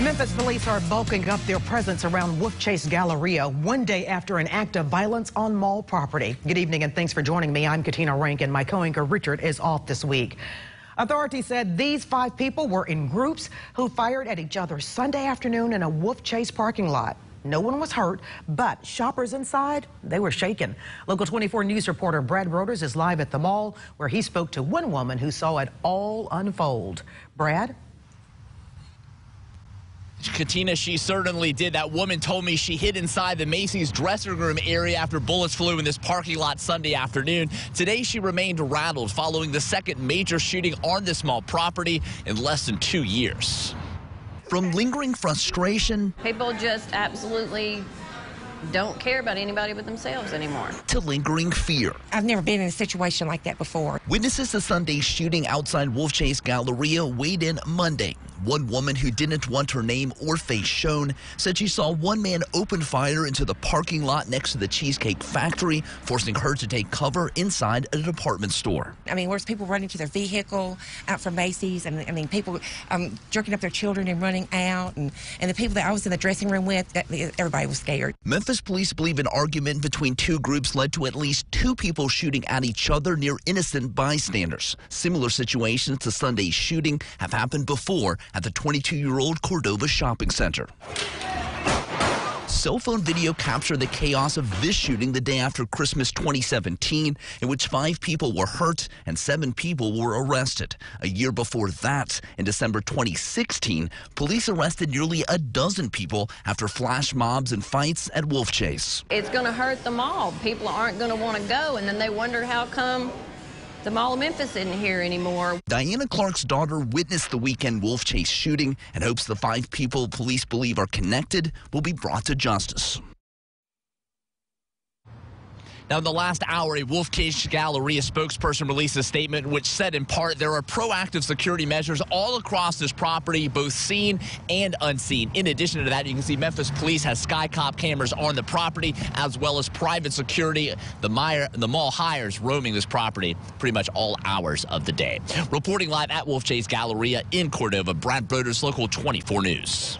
Memphis police are bulking up their presence around Wolfchase Galleria one day after an act of violence on mall property. Good evening and thanks for joining me. I'm Katina Rankin. My co-anchor Richard is off this week. Authorities said these five people were in groups who fired at each other Sunday afternoon in a Wolfchase parking lot. No one was hurt, but shoppers inside, they were shaken. Local 24 News reporter Brad Broders is live at the mall where he spoke to one woman who saw it all unfold. Brad? Katina, she certainly did. That woman told me she hid inside the Macy's dressing room area after bullets flew in this parking lot Sunday afternoon. Today, she remained rattled following the second major shooting on this small property in less than two years. From lingering frustration, people just absolutely don't care about anybody but themselves anymore. To lingering fear. I've never been in a situation like that before. Witnesses to Sunday's shooting outside Wolfchase Galleria weighed in Monday. One woman who didn't want her name or face shown said she saw one man open fire into the parking lot next to the Cheesecake Factory, forcing her to take cover inside a department store. I mean, where's people running to their vehicle out from Macy's, and I mean, people um, jerking up their children and running out, and, and the people that I was in the dressing room with, everybody was scared. Memphis police believe an argument between two groups led to at least two people shooting at each other near innocent bystanders. Similar situations to Sunday's shooting have happened before at the 22-year-old Cordova Shopping Center. Cell phone video captured the chaos of this shooting the day after Christmas 2017, in which five people were hurt and seven people were arrested. A year before that, in December 2016, police arrested nearly a dozen people after flash mobs and fights at Wolfchase. It's going to hurt them all. People aren't going to want to go, and then they wonder how come the Mall of Memphis isn't here anymore. Diana Clark's daughter witnessed the weekend Wolfchase shooting and hopes the five people police believe are connected will be brought to justice. Now, in the last hour, a Wolfchase Galleria spokesperson released a statement which said, in part, there are proactive security measures all across this property, both seen and unseen. In addition to that, you can see Memphis Police has SkyCop cameras on the property, as well as private security. The, Meyer, the mall hires roaming this property pretty much all hours of the day. Reporting live at Wolfchase Galleria in Cordova, Brad Broders, Local 24 News.